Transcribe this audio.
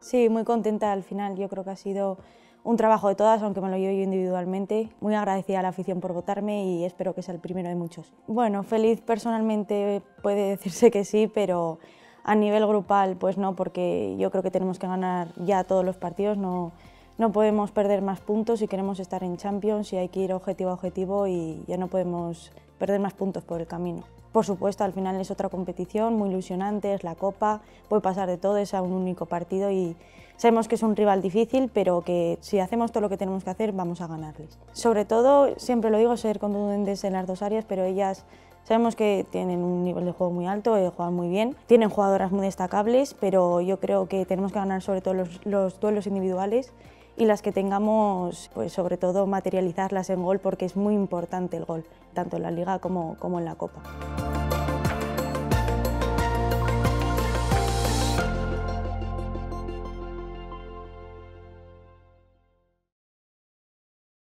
Sí, muy contenta al final. Yo creo que ha sido un trabajo de todas, aunque me lo llevo yo individualmente. Muy agradecida a la afición por votarme y espero que sea el primero de muchos. Bueno, feliz personalmente puede decirse que sí, pero a nivel grupal pues no, porque yo creo que tenemos que ganar ya todos los partidos, no, no podemos perder más puntos si queremos estar en Champions y hay que ir objetivo a objetivo y ya no podemos perder más puntos por el camino. Por supuesto, al final es otra competición muy ilusionante, es la Copa, puede pasar de todo, es a un único partido y sabemos que es un rival difícil, pero que si hacemos todo lo que tenemos que hacer vamos a ganarles. Sobre todo, siempre lo digo, ser contundentes en las dos áreas, pero ellas sabemos que tienen un nivel de juego muy alto, eh, juegan muy bien, tienen jugadoras muy destacables, pero yo creo que tenemos que ganar sobre todo los, los duelos individuales y las que tengamos, pues sobre todo materializarlas en gol porque es muy importante el gol, tanto en la liga como, como en la copa.